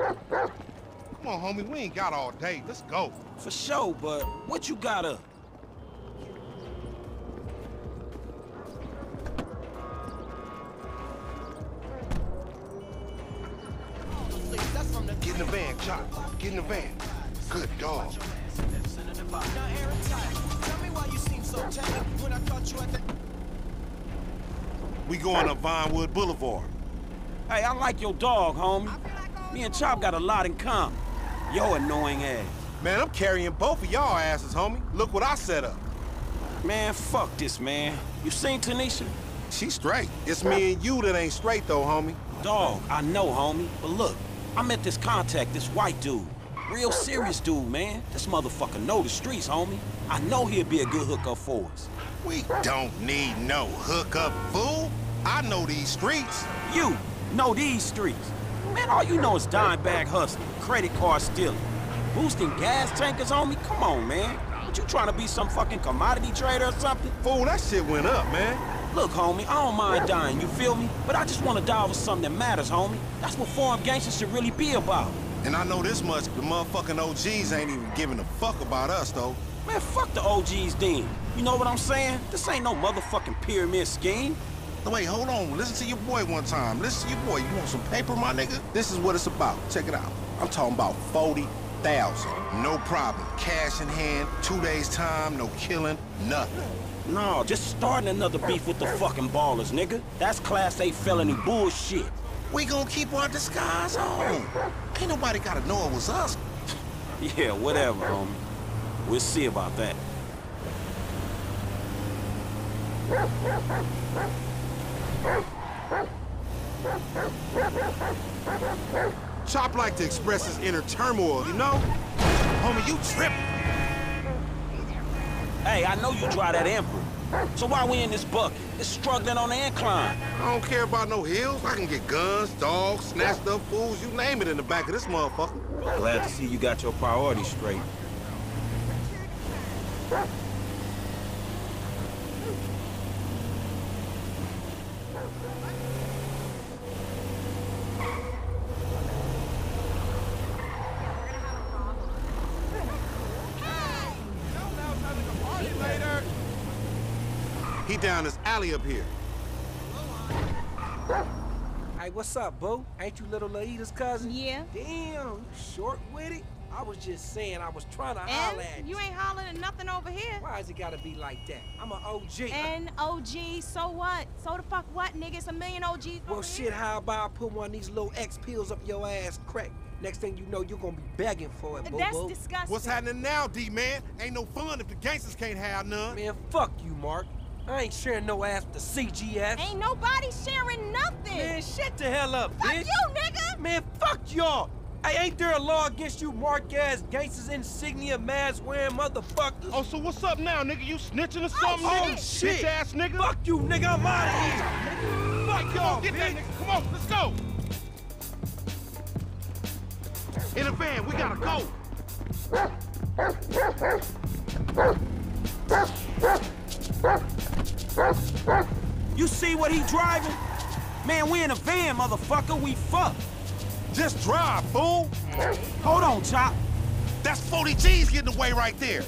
Come on, homie, we ain't got all day. Let's go. For sure, but what you got up? Get in the van, Chop. Get in the van. Good dog. We going up Vinewood Boulevard. Hey, I like your dog, homie. Me and Chop got a lot in common. Yo annoying ass. Man, I'm carrying both of y'all asses, homie. Look what I set up. Man, fuck this, man. You seen Tanisha? She straight. It's me and you that ain't straight, though, homie. Dog, I know, homie. But look, I met this contact, this white dude. Real serious dude, man. This motherfucker know the streets, homie. I know he'll be a good hookup for us. We don't need no hookup, fool. I know these streets. You know these streets. Man, all you know is dime bag hustling, credit card stealing, boosting gas tankers on me. Come on, man. What you trying to be some fucking commodity trader or something? Fool, that shit went up, man. Look, homie, I don't mind dying, you feel me? But I just want to die over something that matters, homie. That's what foreign gangsters should really be about. And I know this much, the motherfucking OGs ain't even giving a fuck about us, though. Man, fuck the OGs then. You know what I'm saying? This ain't no motherfucking pyramid scheme. Wait, hold on. Listen to your boy one time. Listen to your boy. You want some paper, my nigga? This is what it's about. Check it out. I'm talking about 40,000. No problem. Cash in hand, two days time, no killing, nothing. No, just starting another beef with the fucking Ballas, nigga. That's class A felony bullshit. We gonna keep our disguise on. Ain't nobody gotta know it was us. Yeah, whatever, homie. We'll see about that. Chop like to express his inner turmoil, you know? Homie, you tripping. Hey, I know you drive that Emperor. So why we in this bucket? It's struggling on the incline. I don't care about no hills. I can get guns, dogs, snatched up fools, you name it in the back of this motherfucker. Glad to see you got your priorities straight. Down this alley up here. Hey, what's up, boo? Ain't you little Laida's cousin? Yeah. Damn, you short with it? I was just saying I was trying to holler at And you ain't hollering at nothing over here. Why is it gotta be like that? I'm an OG. And OG, so what? So the fuck what, nigga? It's a million OGs well, over shit, here. how about I put one of these little X pills up your ass crack? Next thing you know, you're gonna be begging for it, boo That's disgusting. What's happening now, D-man? Ain't no fun if the gangsters can't have none. Man, fuck you, Mark. I ain't sharing no ass with the CGF. Ain't nobody sharing nothing. Man, shut the hell up, fuck bitch. you, nigga. Man, fuck y'all. Hey, ain't there a law against you mark-ass gangsters insignia mask-wearing motherfuckers? Oh, so what's up now, nigga? You snitching or oh, something, Oh, nigga? shit. Bitch-ass nigga. Fuck you, nigga. I'm out of here. Fuck Come y'all, on, get that bitch. nigga. Come on, let's go. In the van, we gotta go. You see what he driving? Man, we in a van, motherfucker. We fucked. Just drive, fool. Hold on, Chop. That's 40 G's getting away right there.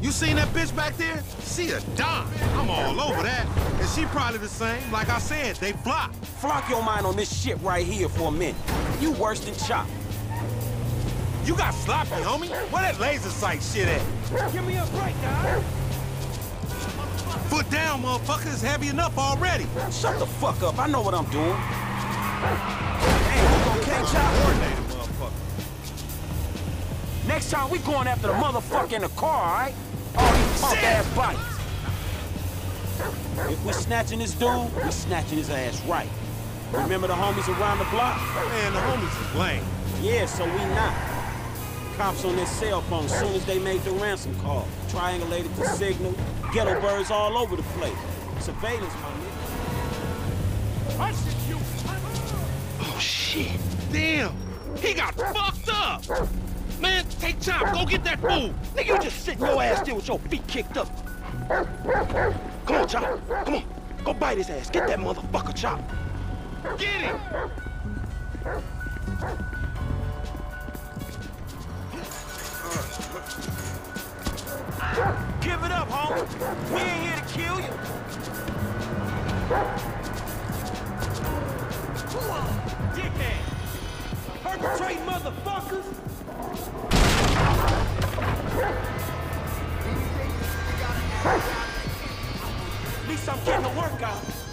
You seen that bitch back there? She a dime. I'm all over that. And she probably the same. Like I said, they fly. Flock your mind on this shit right here for a minute. You worse than Chop. You got sloppy, homie. Where that laser sight shit at? Give me a break, guys. Foot down, motherfucker. It's heavy enough already. Shut the fuck up. I know what I'm doing. Hey, you gonna catch Chop? Coordinated, motherfucker. Next time we going after the motherfucker in the car, all right? All these punk ass bikes. If we snatching this dude, we snatching his ass right. Remember the homies around the block? Man, the homies is lame. Yeah, so we not. Cops on their cell phone soon as they made the ransom call. Triangulated the signal. Ghetto birds all over the place. Surveillance, my nigga. Oh, shit. Damn. He got fucked up. Man, take time. Go get that fool. Nigga, you just sitting your ass there with your feet kicked up. Come on, Chop. Come on. Go bite his ass. Get that motherfucker, Chop. Get him. Give it up, homie. We ain't here to kill you. Dickhead! Perpetrate motherfuckers! At least I'm getting a workout.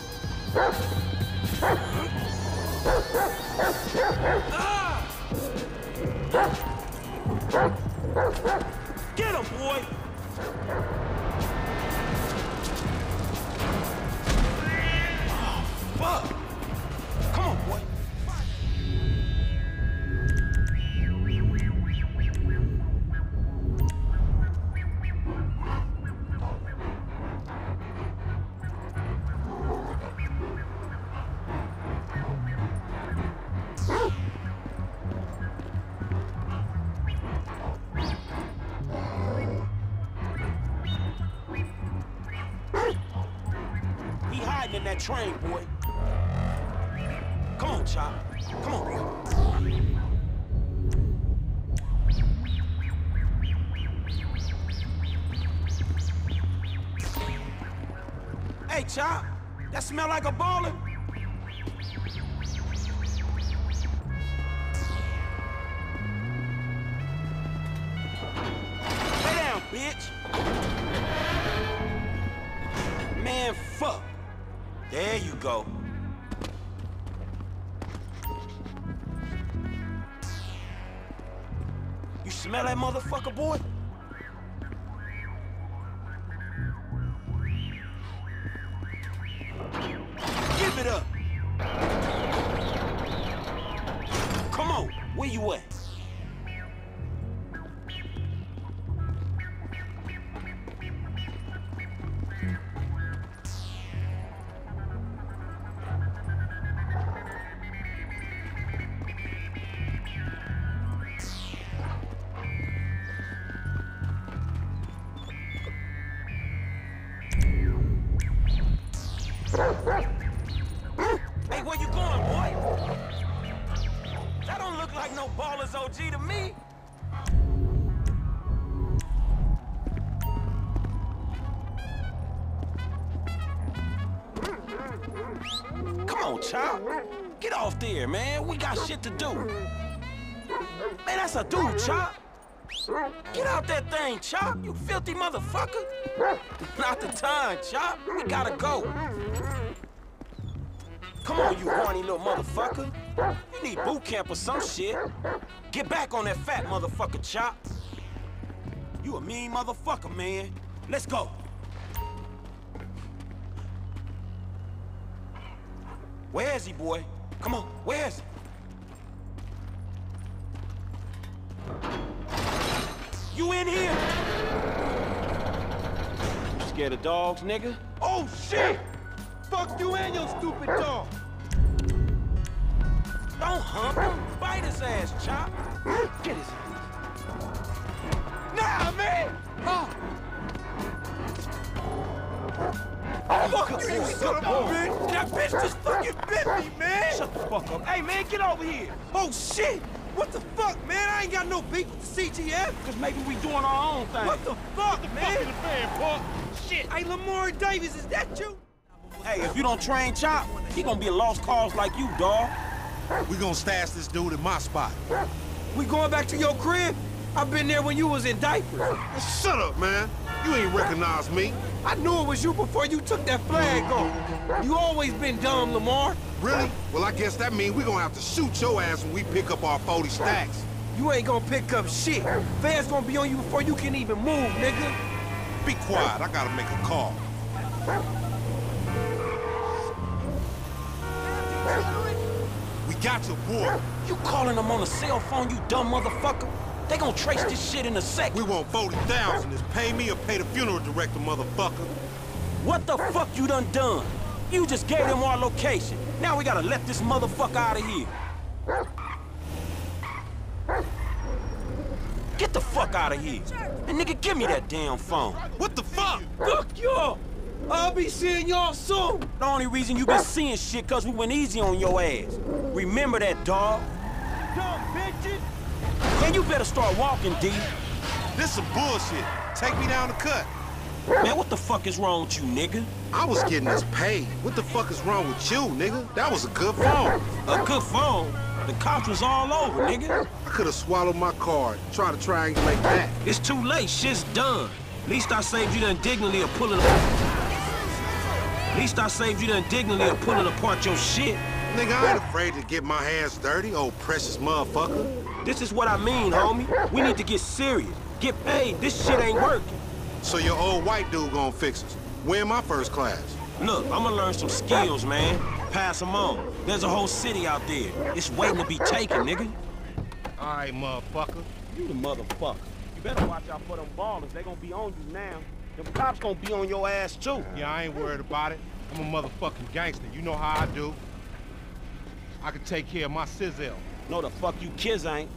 In that train, boy. Come on, Chop. Come on, boy. Hey, Chop. That smell like a baller? Lay down, bitch. Man, fuck. There you go. You smell that motherfucker, boy? Hey, where you going, boy? That don't look like no baller's OG to me. Come on, Chop. Get off there, man. We got shit to do. Man, that's a dude, Chop. Get out that thing, Chop. You filthy motherfucker. Not the time, Chop. We gotta go. Come on, you horny little motherfucker. You need boot camp or some shit. Get back on that fat motherfucker, Chop. You a mean motherfucker, man. Let's go. Where is he, boy? Come on, where is he? You in here? You scared of dogs, nigga? Oh, shit! Fuck you and your stupid dog! Don't hump him. Bite his ass, Chop. Get his ass! Nah, man! Oh. Fuck you, you son of a bitch! That bitch just fucking bit me, man! Shut the fuck up. Hey, man, get over here! Oh, shit! What the fuck, man? I ain't got no beef with the CGF. Cause maybe we doing our own thing. What the fuck, man? Fuck the fan, punk. Shit. Hey, Lamar Davis, is that you? Hey, if you don't train Chop, he gonna be a lost cause like you, dog. We gonna stash this dude in my spot. We going back to your crib? I've been there when you was in diapers. Shut up, man. You ain't recognize me. I knew it was you before you took that flag off. You always been dumb, Lamar. Really? Well, I guess that means we're gonna have to shoot your ass when we pick up our 40 stacks. You ain't gonna pick up shit. Fed's gonna be on you before you can even move, nigga. Be quiet. I gotta make a call. We got your boy. You calling him on a cell phone, you dumb motherfucker? They gonna trace this shit in a sec. We want 40,000. Is pay me or pay the funeral director, motherfucker. What the fuck you done done? You just gave them our location. Now we gotta let this motherfucker out of here. Get the fuck out of here. And nigga, give me that damn phone. What the fuck? Fuck y'all! I'll be seeing y'all soon! The only reason you been seeing shit cause we went easy on your ass. Remember that, dog? And you better start walking, D. This some bullshit. Take me down the cut. Man, what the fuck is wrong with you, nigga? I was getting us paid. What the fuck is wrong with you, nigga? That was a good phone. A good phone? The cops was all over, nigga. I could have swallowed my card. Try to triangulate that. It's too late. Shit's done. At least I saved you the indignity of pulling... At least I saved you the indignity of pulling apart your shit. Nigga, I ain't afraid to get my hands dirty, old precious motherfucker. This is what I mean, homie. We need to get serious. Get paid. This shit ain't working. So your old white dude gonna fix us. Win my first class. Look, I'm gonna learn some skills, man. Pass them on. There's a whole city out there. It's waiting to be taken, nigga. All right, motherfucker. You the motherfucker. You better watch out for them Ballas. They gonna be on you now. Them cops gonna be on your ass, too. Yeah, I ain't worried about it. I'm a motherfucking gangster. You know how I do. I can take care of my sizzle. No, the fuck you kids ain't.